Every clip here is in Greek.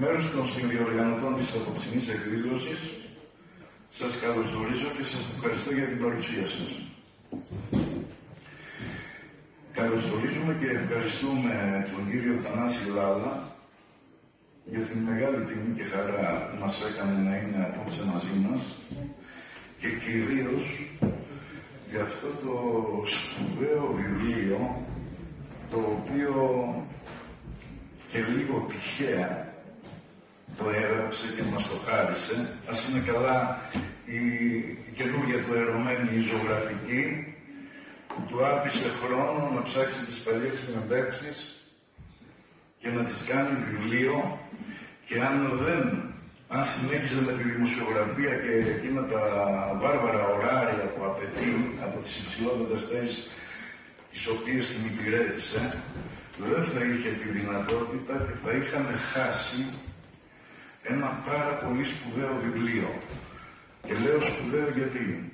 μέρους των συνδιοργανωτών της απόψινής εκδήλωσης, σας καλωσορίζω και σας ευχαριστώ για την παρουσία σας. Καλωσορίζουμε και ευχαριστούμε τον κύριο Θανάση Λάλα για την μεγάλη τιμή και χαρά που μας έκανε να είναι απόψε μαζί μας και κυρίως για αυτό το σπουδαίο βιβλίο το οποίο και λίγο τυχαία το έγραψε και μας το χάρισε. Ας είναι καλά η, η καινούργια του ερωμένη η ζωγραφική που του άφησε χρόνο να ψάξει τις παλιές συνεντεύξεις και να τις κάνει βιβλίο και αν δεν, αν συνέχιζε με τη δημοσιογραφία και εκείνα τα βάρβαρα ωράρια που απαιτεί από τις υψηλότερες θέσεις τις οποίες την υπηρέτησε, δεν θα είχε τη δυνατότητα και θα είχαμε χάσει ένα πάρα πολύ σπουδαίο βιβλίο. Και λέω σπουδαίο γιατί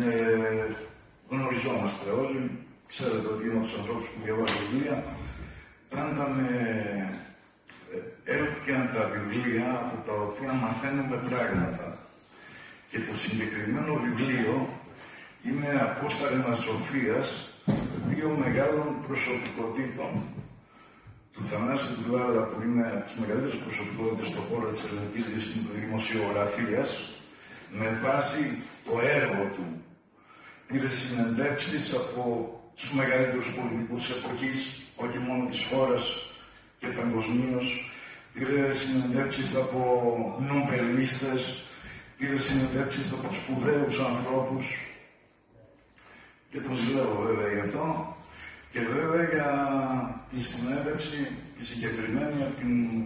ε, γνωριζόμαστε όλοι, ξέρετε ότι είμαι από τους ανθρώπους που διαβάζω βιβλία, πάντα με έρχονται τα βιβλία από τα οποία μαθαίνουμε πράγματα. Και το συγκεκριμένο βιβλίο είναι απόσταρμα Σοφίας δύο μεγάλων προσωπικότητων του Θανάση του Λάρα, που είναι από τις μεγαλύτερες προσωπικότητες στον χώρο της ελληνικής δημοσιογραφίας, με βάση το έργο του. Πήρε συνεντεύξεις από τους μεγαλύτερους πολιτικούς εποχής, όχι μόνο της χώρας και παγκοσμίως. Πήρε συνεντεύξεις από νομπελίστες, πήρε συνεντεύξεις από σπουδαίους ανθρώπους, και το ζηλεύω βέβαια γι' αυτό. Και βέβαια για τη συνέντευξη, τη συγκεκριμένη από την